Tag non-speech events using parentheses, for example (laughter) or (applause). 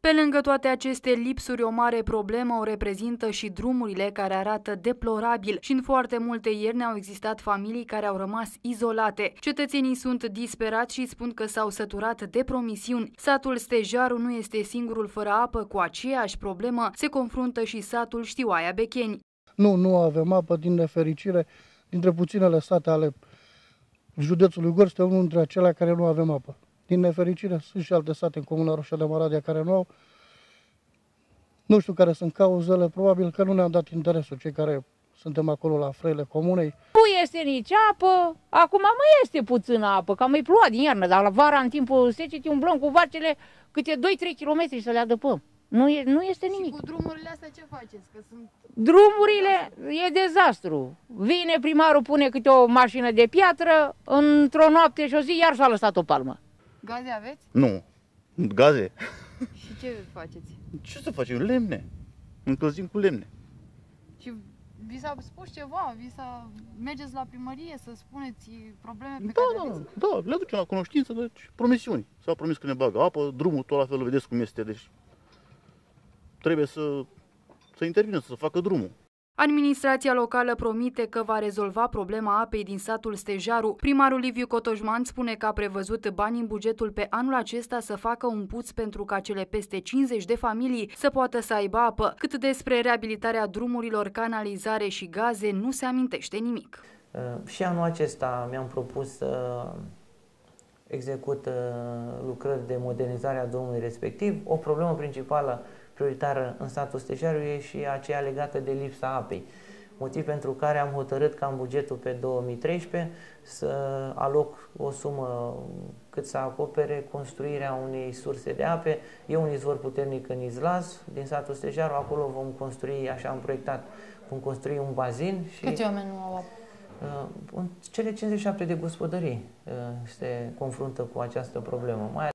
Pe lângă toate aceste lipsuri, o mare problemă o reprezintă și drumurile care arată deplorabil și în foarte multe ierne au existat familii care au rămas izolate. Cetățenii sunt disperați și spun că s-au săturat de promisiuni. Satul Stejaru nu este singurul fără apă, cu aceeași problemă se confruntă și satul Știoaia Becheni. Nu, nu avem apă, din nefericire, dintre puținele sate ale județului Gorj, este unul dintre acelea care nu avem apă. Din nefericire, sunt și alte sate în Comuna Roșia de Maradia care nu au. Nu știu care sunt cauzele, probabil că nu ne-am dat interesul cei care suntem acolo la freile comunei. Nu este nici apă, acum mai este puțină apă, că mai ploua din iarnă, dar la vara, în timpul secetii, umblăm cu vacile câte 2-3 km să le adăpăm. Nu, e, nu este nimic. Și cu drumurile astea ce faceți? Că sunt... Drumurile e dezastru. Vine primarul, pune câte o mașină de piatră, într-o noapte și o zi iar s-a lăsat o palmă. Gaze aveți? Nu. Gaze. (laughs) Și ce faceți? Ce să facem? Lemne. Încălzim cu lemne. Și vi s-a spus ceva? Vi s-a... Mergeți la primărie să spuneți probleme pe Da, care da, aveți? da, le aducem la cunoștință, deci promisiuni. S-au promis că ne bagă apă, drumul tot la fel, vedeți cum este, deci trebuie să, să intervină, să facă drumul. Administrația locală promite că va rezolva problema apei din satul Stejaru. Primarul Liviu Cotoșman spune că a prevăzut bani în bugetul pe anul acesta să facă un puț pentru ca cele peste 50 de familii să poată să aibă apă. Cât despre reabilitarea drumurilor, canalizare și gaze, nu se amintește nimic. Uh, Și anul acesta mi-am propus să execut uh, lucrări de modernizare a drumului respectiv. O problemă principală prioritară în statul Stejaru e și aceea legată de lipsa apei. Motiv pentru care am hotărât ca în bugetul pe 2013 să aloc o sumă cât să acopere construirea unei surse de ape. E un izvor puternic în Izlaz, din satul Stejaru, acolo vom construi, așa am proiectat, vom construi un bazin și Câți oameni nu au apă? uh, cele 57 de gospodării uh, se confruntă cu această problemă. Mai